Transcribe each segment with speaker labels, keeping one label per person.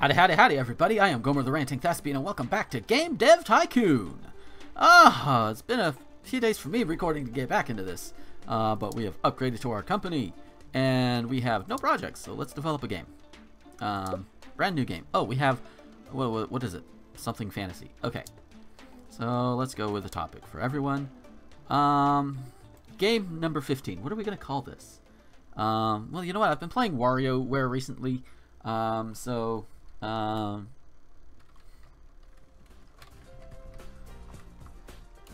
Speaker 1: Howdy, howdy, howdy, everybody. I am Gomer the Ranting Thespian, and welcome back to Game Dev Tycoon. Ah, it's been a few days for me recording to get back into this, uh, but we have upgraded to our company, and we have no projects, so let's develop a game. Um, brand new game. Oh, we have, what, what, what is it? Something fantasy. Okay, so let's go with a topic for everyone. Um, game number 15. What are we going to call this? Um, well, you know what? I've been playing WarioWare recently, um, so um,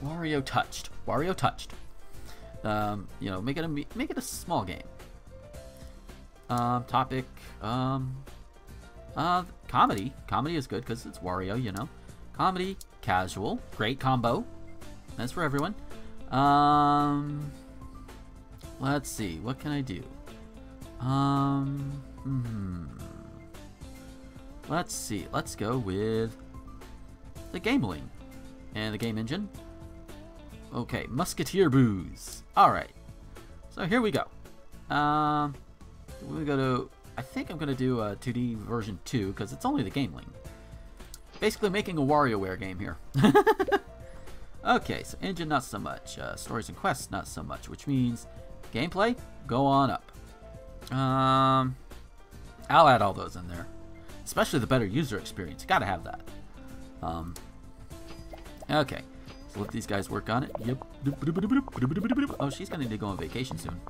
Speaker 1: Wario touched. Wario touched. Um, you know, make it a make it a small game. Um, topic. Um, uh, comedy. Comedy is good because it's Wario. You know, comedy, casual, great combo. That's for everyone. Um, let's see. What can I do? Um, hmm. Let's see. Let's go with the Gameling and the game engine. Okay, Musketeer Booze. All right. So here we go. Um, we go to. I think I'm gonna do a 2D version 2 because it's only the Gameling. Basically, making a WarioWare game here. okay, so engine not so much. Uh, stories and quests not so much, which means gameplay go on up. Um, I'll add all those in there especially the better user experience. Gotta have that. Um, okay, so let these guys work on it. Yep. Oh, she's gonna need to go on vacation soon.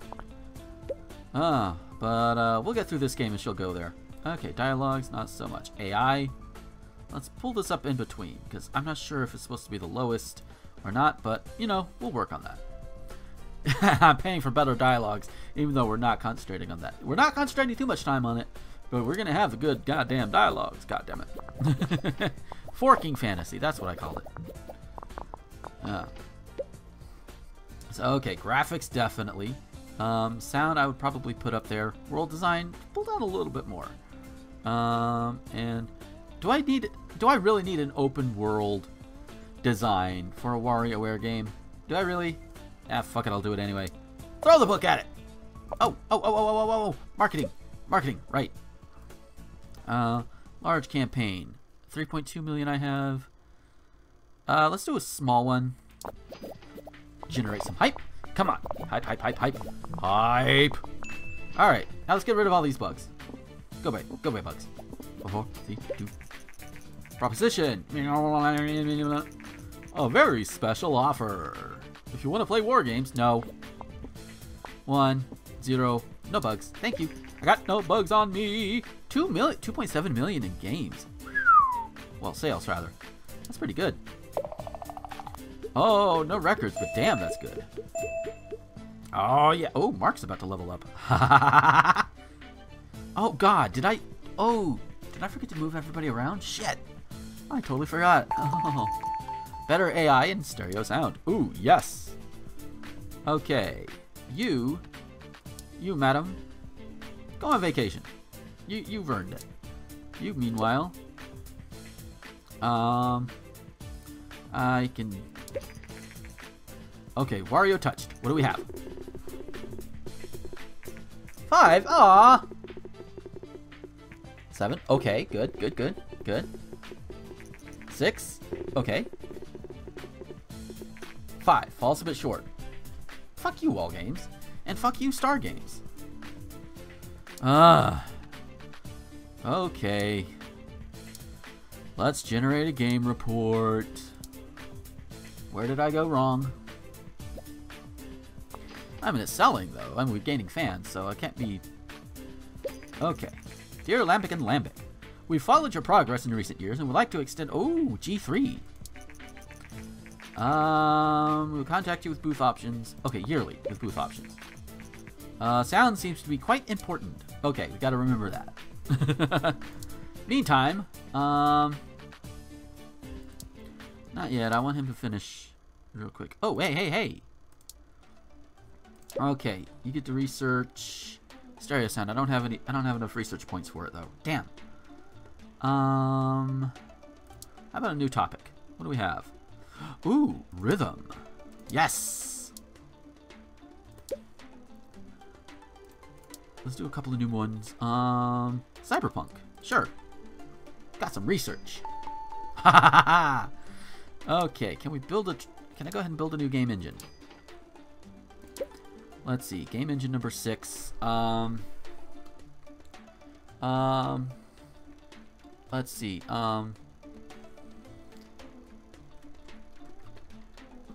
Speaker 1: Ah, but uh, we'll get through this game and she'll go there. Okay, dialogues, not so much. AI, let's pull this up in between, because I'm not sure if it's supposed to be the lowest or not, but, you know, we'll work on that. I'm paying for better dialogues, even though we're not concentrating on that. We're not concentrating too much time on it, but we're going to have the good goddamn dialogues, goddammit. Forking fantasy, that's what I called it. Uh, so, okay, graphics definitely. Um, sound I would probably put up there. World design, pull down a little bit more. Um, and do I need, do I really need an open world design for a WarioWare game? Do I really? Ah, fuck it, I'll do it anyway. Throw the book at it! Oh, oh, oh, oh, oh, oh, oh, marketing, marketing, right. Uh, large campaign. 3.2 million I have. Uh, let's do a small one. Generate some hype. Come on. Hype, hype, hype, hype. Hype. Alright, now let's get rid of all these bugs. Go away. Go away, bugs. Four, three, two. Proposition. A very special offer. If you want to play war games, no. One, zero, no bugs. Thank you. I got no bugs on me. 2 million, 2.7 million in games. Well, sales rather. That's pretty good. Oh, no records, but damn, that's good. Oh, yeah. Oh, Mark's about to level up. oh, God. Did I... Oh, did I forget to move everybody around? Shit. I totally forgot. Oh. Better AI and stereo sound. Ooh, yes. Okay. You... You, madam, Go on vacation. You you've earned it. You meanwhile. Um I can Okay, Wario touched. What do we have? Five? Ah. Seven? Okay, good, good, good, good. Six? Okay. Five. Falls a bit short. Fuck you, All Games. And fuck you, Star Games. Ah. Okay. Let's generate a game report. Where did I go wrong? I mean, it's selling, though. I mean, we're gaining fans, so it can't be... Okay. Dear Lambic and Lambic, we've followed your progress in recent years and would like to extend... Oh, G3. Um, we'll contact you with booth options. Okay, yearly with booth options. Uh, sound seems to be quite important. Okay, we gotta remember that. Meantime, um... Not yet, I want him to finish real quick. Oh, hey, hey, hey! Okay, you get to research stereo sound. I don't have any I don't have enough research points for it though. Damn. Um How about a new topic? What do we have? Ooh, rhythm. Yes. Let's do a couple of new ones. Um, Cyberpunk. Sure. Got some research. Ha ha ha ha! Okay, can we build a... Can I go ahead and build a new game engine? Let's see. Game engine number six. Um... Um... Let's see. Um...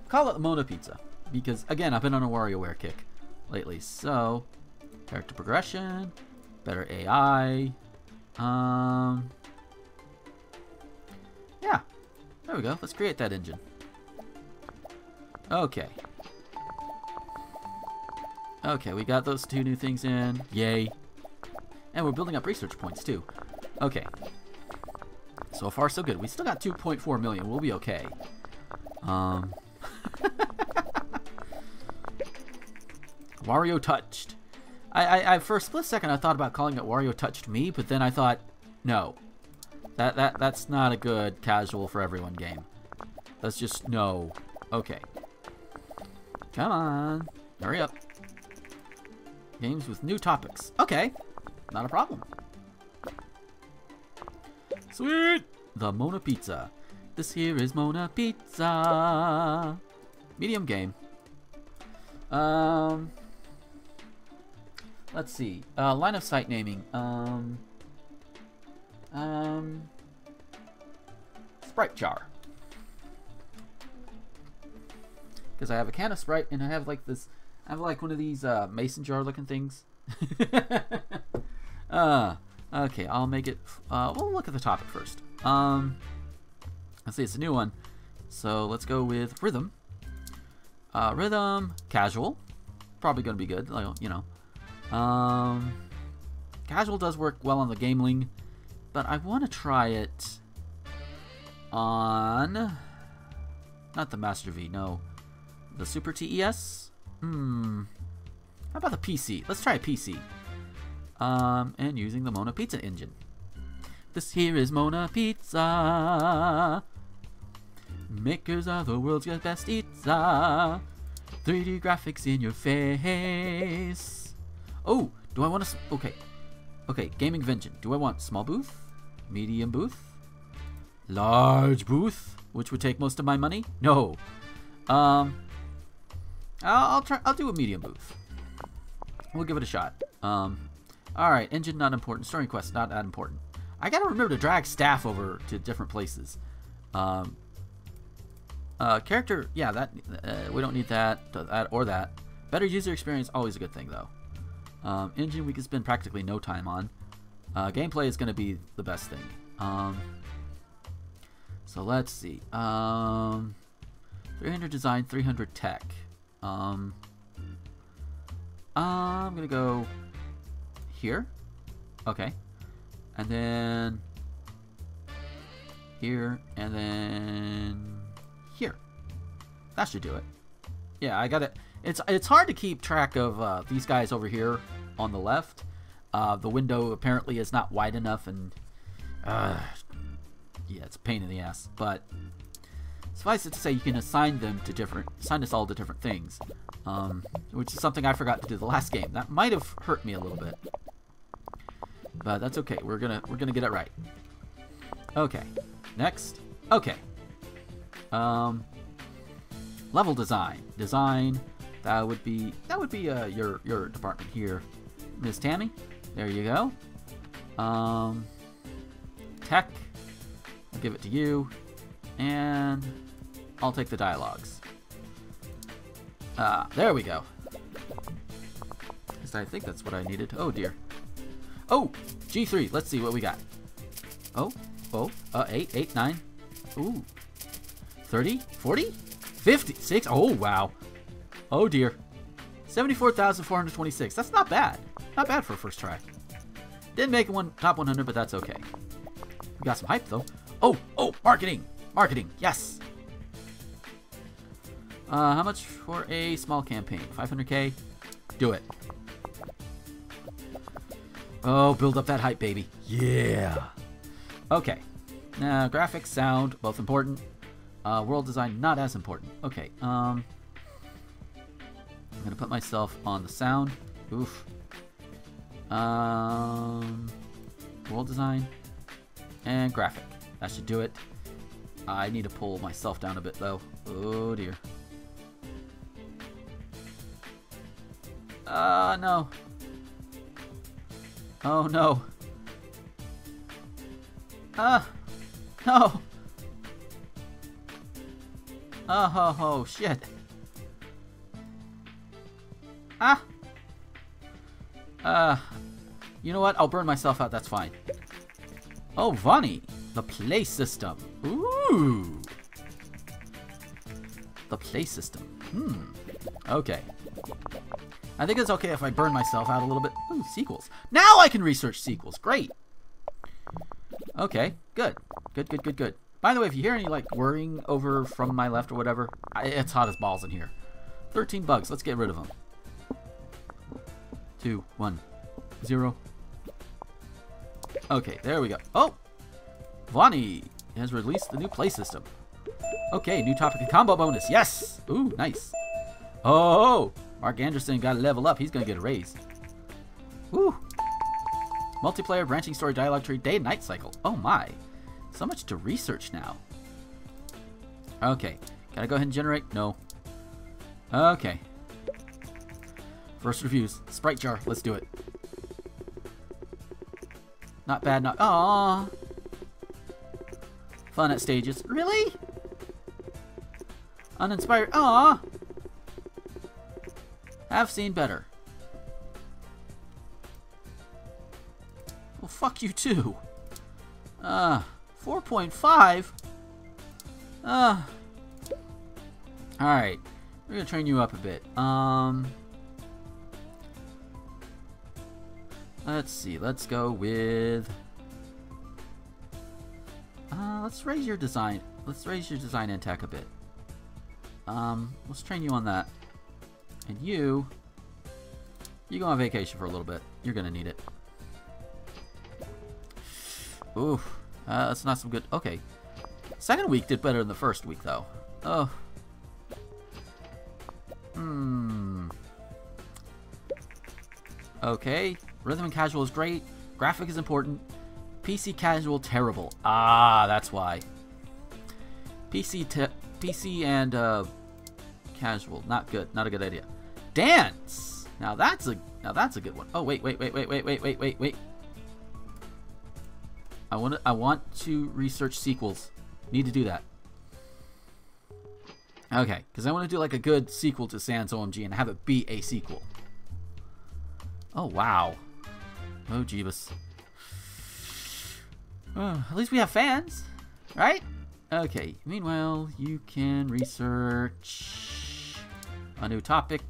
Speaker 1: Call it Mona Pizza. Because, again, I've been on a WarioWare kick lately. So, character progression, better AI. Um... Yeah. There we go. Let's create that engine. Okay. Okay, we got those two new things in. Yay. And we're building up research points, too. Okay. So far, so good. We still got 2.4 million. We'll be okay. Um... Wario touched. I, I, I, for a split second, I thought about calling it Wario touched me, but then I thought, no, that that that's not a good casual for everyone game. That's just no. Okay. Come on, hurry up. Games with new topics. Okay, not a problem. Sweet. The Mona Pizza. This here is Mona Pizza. Medium game. Um, let's see. Uh, line of sight naming. Um, um, Sprite jar. Because I have a can of Sprite and I have like this. I have like one of these uh, mason jar looking things. uh, okay, I'll make it. Uh, we'll look at the topic first. Um, let's see, it's a new one. So let's go with rhythm. Uh, rhythm, casual. Probably going to be good, like, you know. Um, casual does work well on the Gameling, but I want to try it on... Not the Master V, no. The Super TES? Hmm. How about the PC? Let's try a PC. Um, and using the Mona Pizza engine. This here is Mona Pizza. Makers of the world's best pizza. 3D graphics in your face. Oh, do I want to... Okay. Okay, gaming vengeance. Do I want small booth? Medium booth? Large booth? Which would take most of my money? No. Um... I'll, I'll try... I'll do a medium booth. We'll give it a shot. Um... Alright, engine not important. Story quest not that important. I gotta remember to drag staff over to different places. Um, uh, character, yeah, that uh, we don't need that, that or that. Better user experience, always a good thing though. Um, engine we can spend practically no time on. Uh, gameplay is going to be the best thing. Um, so let's see. Um, 300 design, 300 tech. Um, I'm going to go here. Okay. And then here, and then here. That should do it. Yeah, I got it. It's it's hard to keep track of uh, these guys over here on the left. Uh, the window apparently is not wide enough, and uh, yeah, it's a pain in the ass. But suffice it to say, you can assign them to different, assign us all to different things, um, which is something I forgot to do the last game. That might have hurt me a little bit, but that's okay. We're gonna we're gonna get it right. Okay, next. Okay. Um, level design. Design. That would be that would be uh, your your department here, Miss Tammy. There you go. Um, tech. I'll give it to you, and I'll take the dialogues. Ah, there we go. I think that's what I needed. Oh dear. Oh, G3. Let's see what we got. Oh, oh, uh, 8, 8, 9. Ooh. 30, 40, 56. Oh, wow. Oh, dear. 74,426. That's not bad. Not bad for a first try. Didn't make one top 100, but that's okay. We got some hype, though. Oh, oh, marketing. Marketing. Yes. Uh, how much for a small campaign? 500k? Do it. Oh, build up that hype, baby. Yeah. Okay. Now, graphics, sound, both important. Uh, world design, not as important. Okay. Um, I'm gonna put myself on the sound. Oof. Um, world design. And graphic. That should do it. I need to pull myself down a bit though. Oh dear. Uh, no. Oh no. Ah, no. Oh, oh, oh, shit. Ah. Uh, you know what? I'll burn myself out. That's fine. Oh, Vonny. The play system. Ooh. The play system. Hmm. Okay. I think it's okay if I burn myself out a little bit. Ooh, sequels. Now I can research sequels. Great. Okay, good. Good, good, good, good. By the way, if you hear any, like, whirring over from my left or whatever, I, it's hot as balls in here. 13 bugs. Let's get rid of them. Two, one, zero. Okay, there we go. Oh! Vonny has released the new play system. Okay, new topic and combo bonus. Yes! Ooh, nice. Oh! Mark Anderson got to level up. He's going to get a raise. Woo! Multiplayer, branching story, dialogue tree, day and night cycle. Oh my. So much to research now. Okay. Gotta go ahead and generate? No. Okay. First reviews. Sprite jar. Let's do it. Not bad, not... Aww. Fun at stages. Really? Uninspired. Aww. Have seen better. Well, fuck you too. Uh, 4.5? Uh. Alright. We're gonna train you up a bit. Um. Let's see. Let's go with. Uh, let's raise your design. Let's raise your design and tech a bit. Um, let's train you on that. And you, you go on vacation for a little bit. You're gonna need it. Ooh, uh, that's not some good. Okay, second week did better than the first week though. Oh. Hmm. Okay, rhythm and casual is great. Graphic is important. PC casual terrible. Ah, that's why. PC PC and uh, casual not good. Not a good idea. Dance. Now that's a now that's a good one. Oh wait wait wait wait wait wait wait wait wait. I want to I want to research sequels. Need to do that. Okay, because I want to do like a good sequel to Sans OMG and have it be a sequel. Oh wow. Oh Jeebus. Oh, at least we have fans, right? Okay. Meanwhile, you can research a new topic.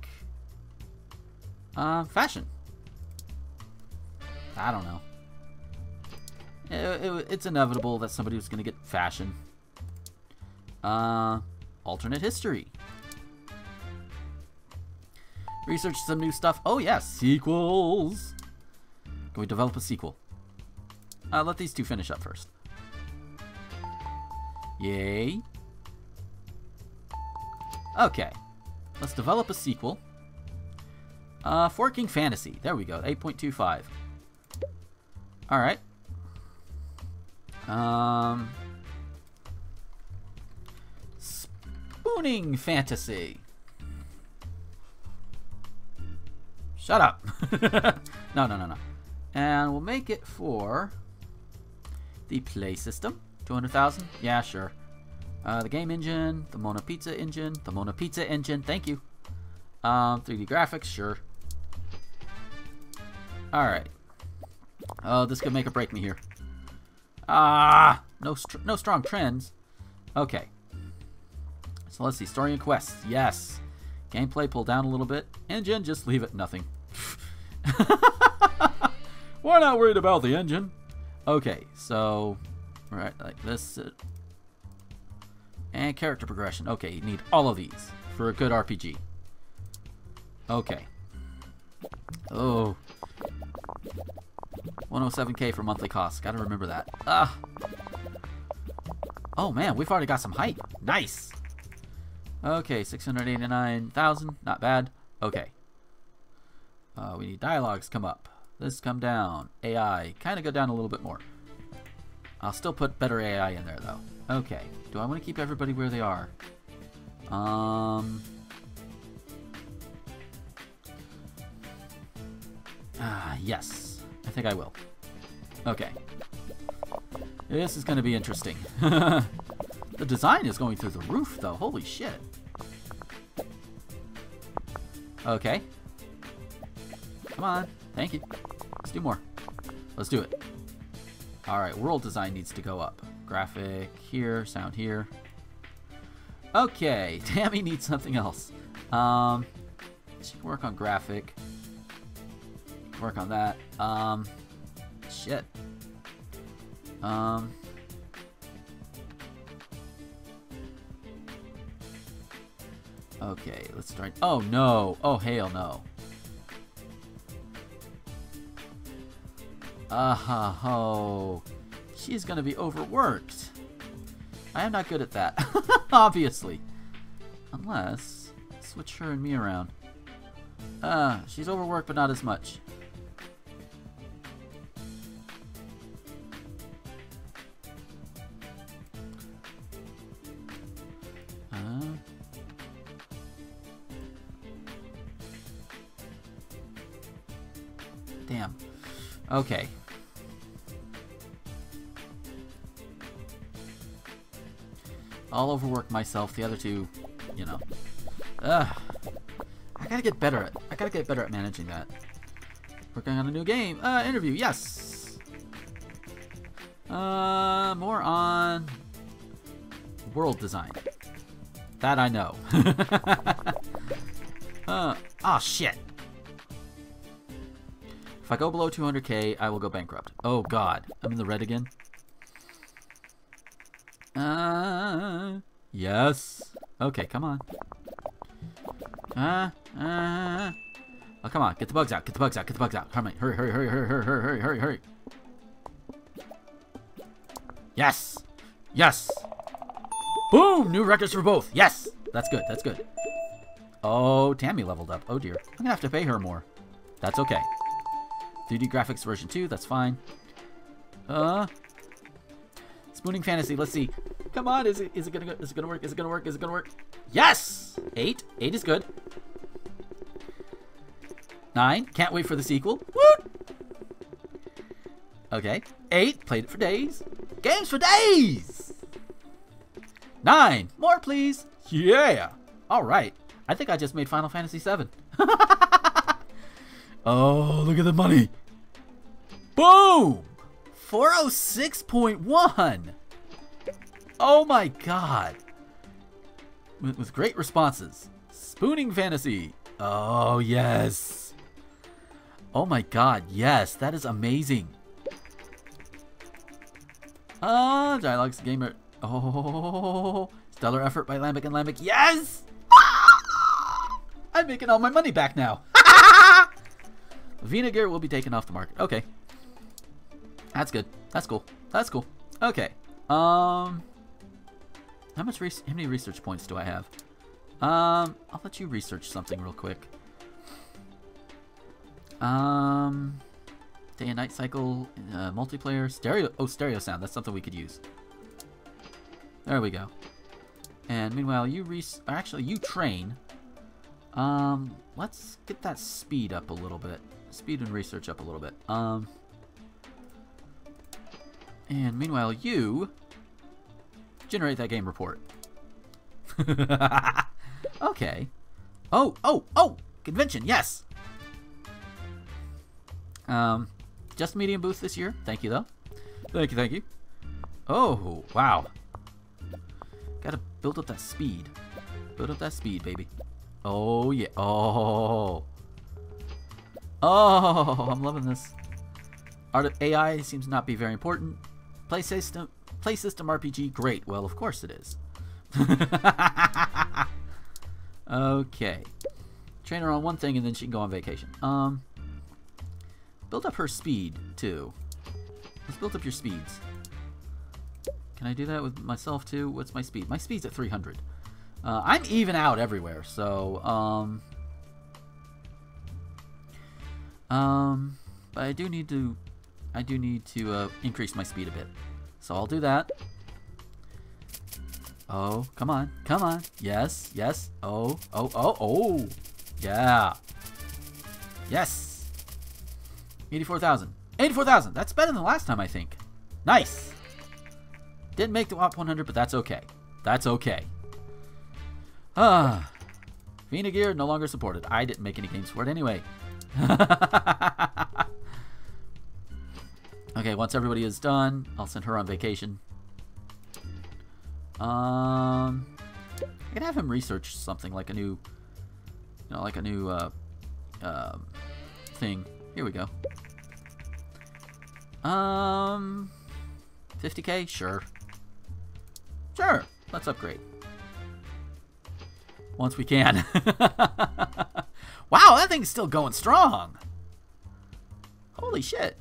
Speaker 1: Uh, fashion. I don't know. It, it, it's inevitable that somebody was going to get fashion. Uh, alternate history. Research some new stuff. Oh, yes, sequels. Can we develop a sequel? Uh, let these two finish up first. Yay. Okay. Let's develop a sequel. Uh, Forking Fantasy. There we go. 8.25. Alright. Um... Spooning Fantasy. Shut up. no, no, no, no. And we'll make it for the play system. 200,000? Yeah, sure. Uh, the game engine, the Mona Pizza engine, the Mona Pizza engine, thank you. Um, 3D graphics, sure. Alright. Oh, this could make or break me here. Ah! No, no strong trends. Okay. So let's see. Story and quests. Yes. Gameplay pull down a little bit. Engine, just leave it nothing. We're not worried about the engine. Okay, so... Right, like this. Uh, and character progression. Okay, you need all of these for a good RPG. Okay. Oh. 107k for monthly costs. Gotta remember that. Ah. Oh man, we've already got some hype. Nice. Okay, 689,000. Not bad. Okay. Uh, we need dialogues come up. This come down. AI. Kind of go down a little bit more. I'll still put better AI in there, though. Okay. Do I want to keep everybody where they are? Um... Ah, yes. I think I will. Okay. This is going to be interesting. the design is going through the roof, though. Holy shit. Okay. Come on. Thank you. Let's do more. Let's do it. Alright, world design needs to go up. Graphic here, sound here. Okay, Tammy needs something else. Um, she can work on graphic. Work on that. Um, shit. Um, okay, let's try. Oh no! Oh hell no! Uh, ho! She's gonna be overworked. I am not good at that, obviously. Unless switch her and me around. Uh, she's overworked, but not as much. Damn. Okay. I'll overwork myself. The other two, you know. Ugh. I gotta get better at. I gotta get better at managing that. Working on a new game. Uh, interview. Yes. Uh, more on world design. That I know. uh, oh shit. If I go below 200k, I will go bankrupt. Oh god, I'm in the red again. Uh, yes. Okay, come on. Uh, uh. Oh, come on, get the bugs out, get the bugs out, get the bugs out. Hurry, hurry, hurry, hurry, hurry, hurry, hurry, hurry, hurry. Yes! Yes! Boom! New records for both. Yes! That's good. That's good. Oh, Tammy leveled up. Oh, dear. I'm going to have to pay her more. That's okay. 3D graphics version 2. That's fine. Uh... Spooning Fantasy. Let's see. Come on. Is it, is it going to is it gonna work? Is it to work? Is it to work? Yes! 8. 8 is good. 9. Can't wait for the sequel. Okay. 8. Played it for days. Games for days! Nine! More, please! Yeah! Alright. I think I just made Final Fantasy VII. oh, look at the money! Boom! 406.1! Oh my god! With, great responses. Spooning Fantasy! Oh, yes! Oh my god, yes! That is amazing! Ah, Dialogues Gamer Oh, stellar effort by Lambic and Lambic. Yes! I'm making all my money back now. Vena Gear will be taken off the market. Okay. That's good. That's cool. That's cool. Okay. Um, how much? how many research points do I have? Um, I'll let you research something real quick. Um, day and night cycle, uh, multiplayer, stereo. Oh, stereo sound. That's something we could use. There we go. And meanwhile, you res actually you train. Um, let's get that speed up a little bit. Speed and research up a little bit. Um, and meanwhile, you generate that game report. okay. Oh, oh, oh! Convention, yes! Um, just medium booth this year. Thank you, though. Thank you, thank you. Oh, wow. Gotta build up that speed. Build up that speed, baby. Oh, yeah. Oh. Oh, I'm loving this. Art of AI seems not be very important. Play system, play system RPG, great. Well, of course it is. okay. Train her on one thing and then she can go on vacation. Um, build up her speed, too. Let's build up your speeds. Can I do that with myself too? What's my speed? My speed's at 300. Uh, I'm even out everywhere, so, um... Um, but I do need to, I do need to, uh, increase my speed a bit. So I'll do that. Oh, come on. Come on. Yes, yes. Oh, oh, oh, oh. Yeah. Yes. 84,000. 84,000. That's better than last time, I think. Nice. Didn't make the WAP 100, but that's okay. That's okay. Ah. Vena Gear no longer supported. I didn't make any games for it anyway. once everybody is done, I'll send her on vacation. Um, I can have him research something like a new, you know, like a new uh, uh, thing. Here we go. Um, 50k? Sure. Sure. Let's upgrade. Once we can. wow, that thing's still going strong. Holy shit.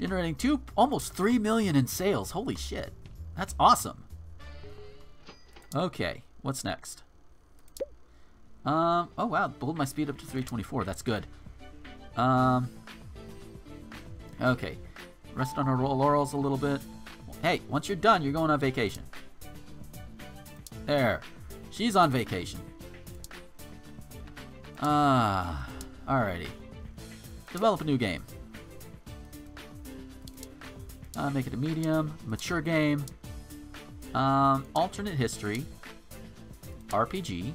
Speaker 1: Generating two, almost three million in sales. Holy shit. That's awesome. Okay, what's next? Um, oh wow, pulled my speed up to 324. That's good. Um, okay. Rest on our laurels a little bit. Hey, once you're done, you're going on vacation. There. She's on vacation. Ah, alrighty. Develop a new game. Uh, make it a medium, mature game, um, alternate history, RPG,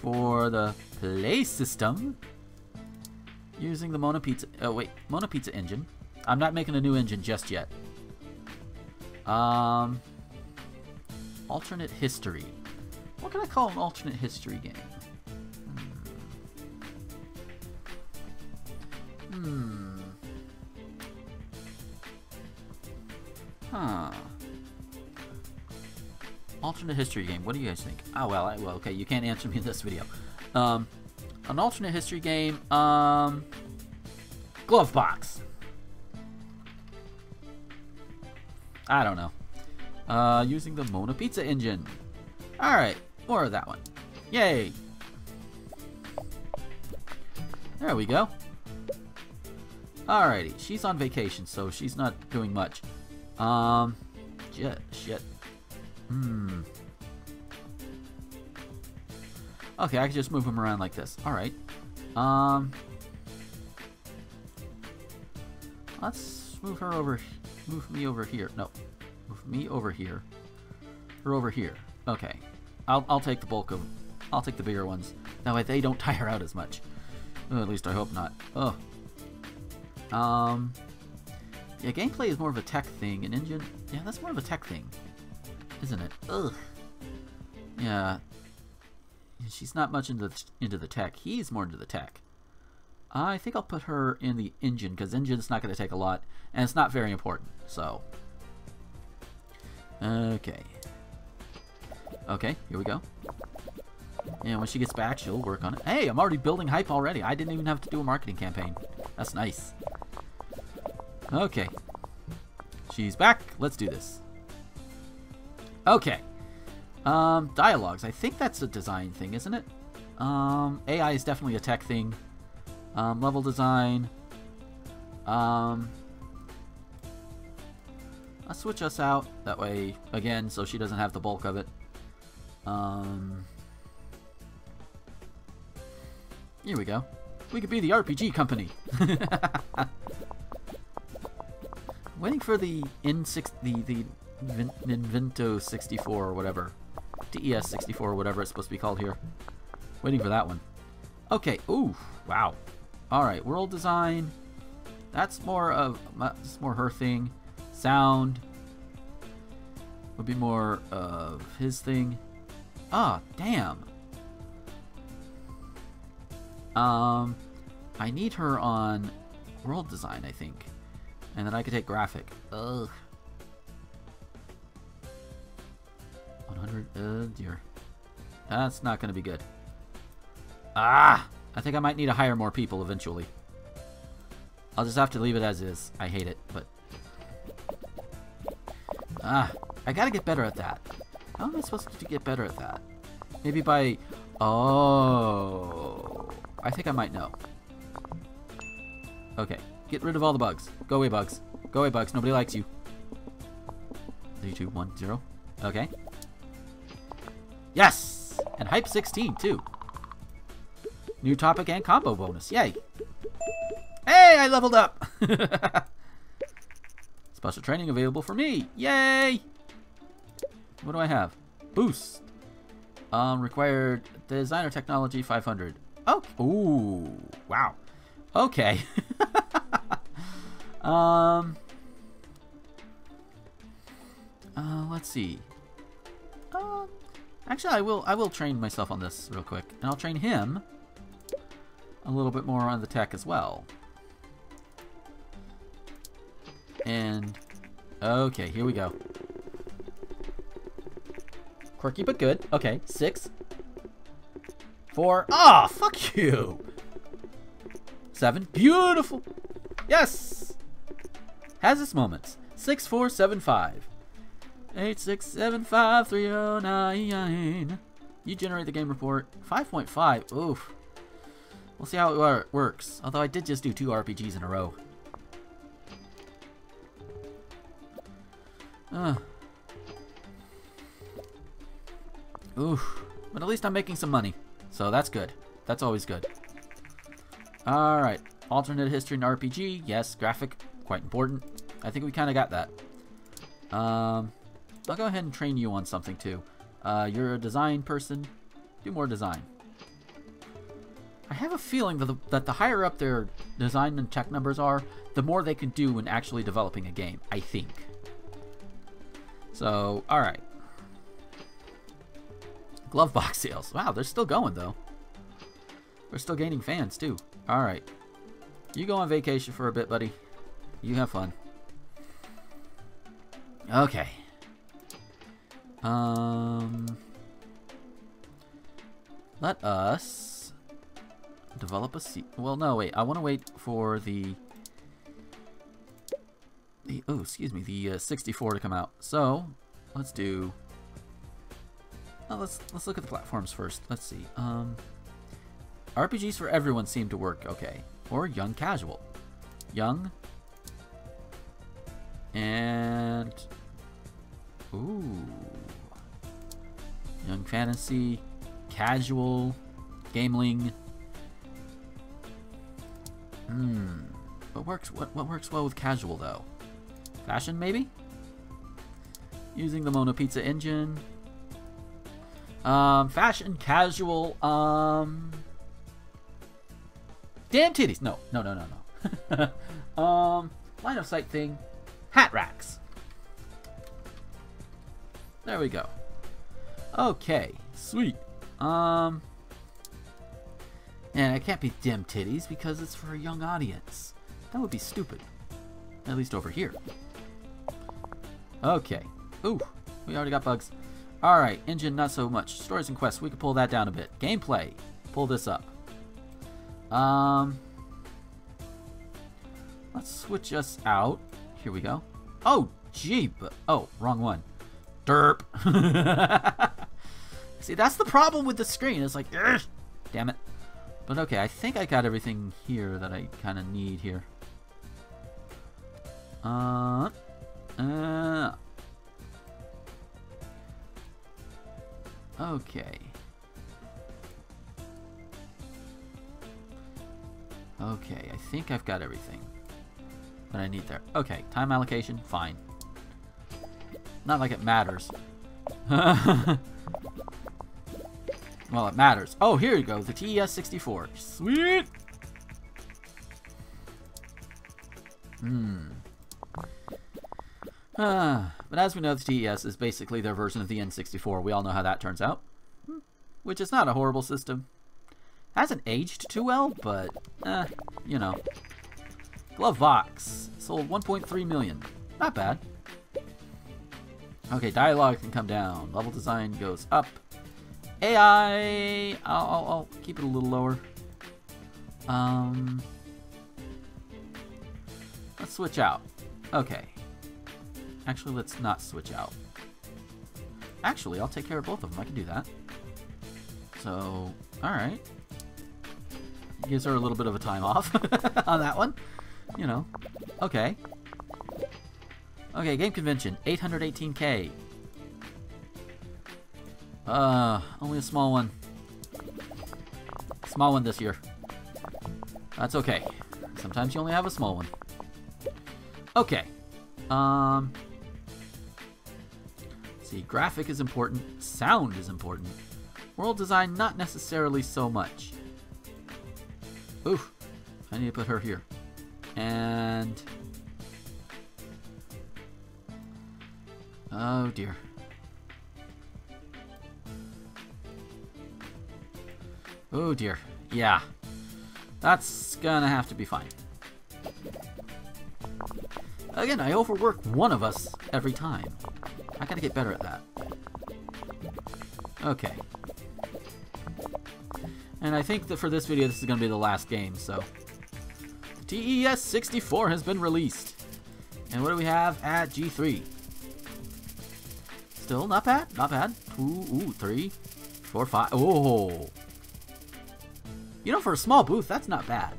Speaker 1: for the Play System, using the Mona Pizza, oh wait, Mona Pizza engine. I'm not making a new engine just yet. Um, alternate history. What can I call an alternate history game? Hmm. hmm. Huh. Alternate history game. What do you guys think? Oh, well, I, well, okay, you can't answer me in this video. Um, an alternate history game, um, Glove Box. I don't know. Uh, using the Mona Pizza engine. Alright, more of that one. Yay! There we go. Alrighty, she's on vacation, so she's not doing much. Um, shit, shit. Hmm. Okay, I can just move him around like this. Alright. Um, let's move her over, move me over here. No, move me over here. Her over here. Okay. I'll, I'll take the bulk of, I'll take the bigger ones. That way they don't tire out as much. at least I hope not. Oh. Um, yeah, gameplay is more of a tech thing. An engine, yeah, that's more of a tech thing, isn't it? Ugh. Yeah. She's not much into the, into the tech. He's more into the tech. I think I'll put her in the engine because engine's not going to take a lot, and it's not very important. So, okay, okay, here we go. And when she gets back, she'll work on it. Hey, I'm already building hype already. I didn't even have to do a marketing campaign. That's nice. Okay. She's back. Let's do this. Okay. Um, dialogues. I think that's a design thing, isn't it? Um, AI is definitely a tech thing. Um, level design. Um, I'll switch us out. That way, again, so she doesn't have the bulk of it. Um, here we go. We could be the RPG company. waiting for the N6, the the Invento 64 or whatever, DES 64 or whatever it's supposed to be called here. Waiting for that one. Okay. Ooh. Wow. All right. World design. That's more of that's more her thing. Sound would be more of his thing. Ah, damn. Um, I need her on world design, I think. And then I could take graphic. Ugh. 100, uh, dear. That's not to be good. Ah! I think I might need to hire more people eventually. I'll just have to leave it as is. I hate it, but... Ah, I gotta get better at that. How am I supposed to get better at that? Maybe by... Oh... I think I might know. Okay. Get rid of all the bugs. Go away, bugs. Go away, bugs. Nobody likes you. Three, two, one, zero. Okay. Yes! And Hype 16, too. New topic and combo bonus. Yay! Hey, I leveled up! Special training available for me. Yay! What do I have? Boost. Um, required designer technology 500. Oh, ooh, wow. Okay. um, uh, let's see. Uh, actually, I will. I will train myself on this real quick, and I'll train him a little bit more on the tech as well. And okay, here we go. Quirky but good. Okay, six. Four. Ah, oh, fuck you. Seven. Beautiful. Yes. Has its moments. Six, four, seven, five. Eight, six, seven, five, three, oh, nine. You generate the game report. 5.5. Oof. We'll see how it works. Although I did just do two RPGs in a row. Uh. Oof. But at least I'm making some money. So that's good. That's always good. Alright. Alternate history and RPG. Yes. Graphic. Quite important. I think we kind of got that. Um, I'll go ahead and train you on something too. Uh, you're a design person. Do more design. I have a feeling that the, that the higher up their design and tech numbers are, the more they can do in actually developing a game. I think. So, alright. Glove box sales. Wow, they're still going, though. We're still gaining fans, too. Alright. You go on vacation for a bit, buddy. You have fun. Okay. Um... Let us develop a seat. Well, no, wait. I want to wait for the... the oh, excuse me. The uh, 64 to come out. So, let's do let's let's look at the platforms first. Let's see. Um, RPGs for everyone seem to work okay, or young casual, young, and ooh, young fantasy, casual, gameling. Hmm. What works? What what works well with casual though? Fashion maybe. Using the Mona Pizza engine, um, fashion, casual, um... Damn titties! No, no, no, no, no. um, line of sight thing. Hat racks. There we go. Okay, sweet. Um... And it can't be dim titties because it's for a young audience. That would be stupid. At least over here. Okay. Ooh, we already got bugs. Alright, engine not so much. Stories and quests, we can pull that down a bit. Gameplay, pull this up. Um, let's switch us out. Here we go. Oh, jeep. Oh, wrong one. Derp. See, that's the problem with the screen. It's like, damn it. But okay, I think I got everything here that I kind of need here. Uh, uh, Okay. Okay, I think I've got everything that I need there. Okay, time allocation, fine. Not like it matters. well, it matters. Oh, here you go, the TES-64. Sweet! Hmm. Ah, but as we know, the TES is basically their version of the N64. We all know how that turns out. Which is not a horrible system. Hasn't aged too well, but, eh, you know. Glove Box. Sold 1.3 million. Not bad. Okay, dialogue can come down. Level design goes up. AI, I'll, I'll, I'll keep it a little lower. Um, let's switch out. Okay. Actually, let's not switch out. Actually, I'll take care of both of them. I can do that. So, alright. Gives her a little bit of a time off on that one. You know. Okay. Okay, game convention, 818k. Uh, only a small one. Small one this year. That's okay. Sometimes you only have a small one. Okay. Um. See, graphic is important. Sound is important. World design, not necessarily so much. Oof. I need to put her here. And... Oh dear. Oh dear. Yeah. That's gonna have to be fine. Again, I overwork one of us every time. I gotta get better at that. Okay. And I think that for this video, this is gonna be the last game, so... TES 64 has been released. And what do we have at G3? Still not bad, not bad. Two, ooh, three, four, five. Oh! You know, for a small booth, that's not bad.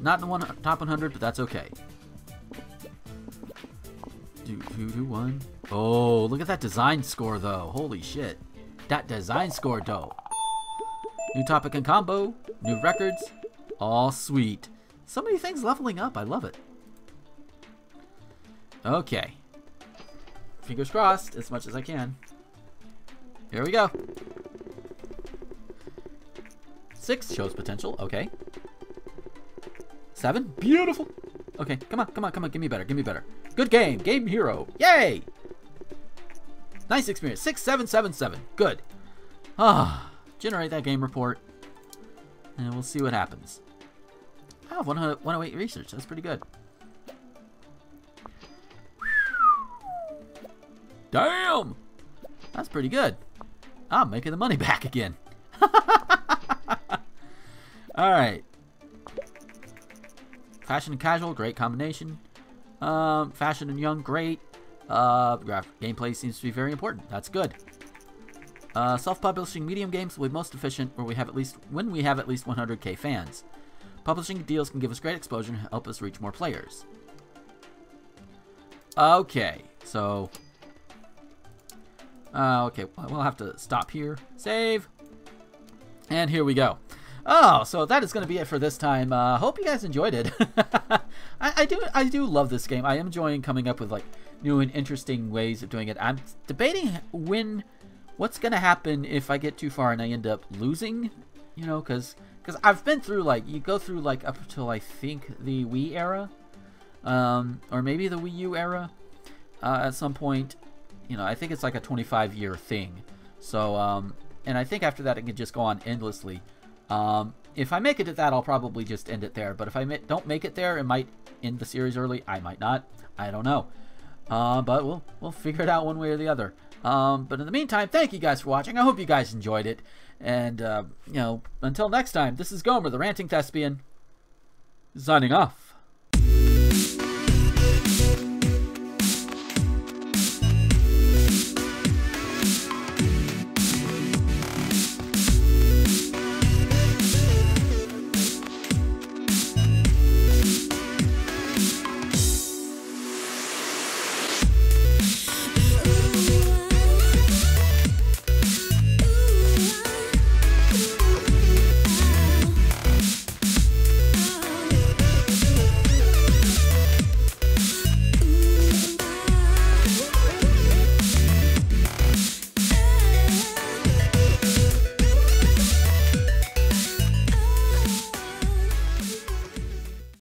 Speaker 1: Not in the one top 100, but that's okay. Do, do, do, one. Oh, look at that design score, though. Holy shit. That design score, though. New topic and combo. New records. All sweet. So many things leveling up. I love it. Okay. Fingers crossed as much as I can. Here we go. Six shows potential. Okay. Seven. Beautiful. Okay, come on, come on, come on. Give me better. Give me better. Good game. Game hero. Yay! Nice experience. 6777. Good. Ah, generate that game report. And we'll see what happens. I have 108 research. That's pretty good. Damn! That's pretty good. I'm making the money back again. Alright. Fashion and casual, great combination. Um, fashion and young, great. Uh, gameplay seems to be very important. That's good. Uh, self-publishing medium games will be most efficient where we have at least when we have at least 100k fans. Publishing deals can give us great exposure and help us reach more players. Okay, so uh, okay, we'll have to stop here. Save. And here we go. Oh, so that is going to be it for this time. Uh, hope you guys enjoyed it. I, I, do I do love this game. I am enjoying coming up with like new and interesting ways of doing it. I'm debating when, what's going to happen if I get too far and I end up losing, you know, because because I've been through like you go through like up until I think the Wii era, um, or maybe the Wii U era, uh, at some point. You know, I think it's like a 25 year thing. So, um, and I think after that it can just go on endlessly. Um, if I make it at that, I'll probably just end it there. But if I don't make it there, it might end the series early. I might not. I don't know. Uh, but we'll we'll figure it out one way or the other. Um, but in the meantime, thank you guys for watching. I hope you guys enjoyed it. And, uh, you know, until next time, this is Gomer, the Ranting Thespian, signing off.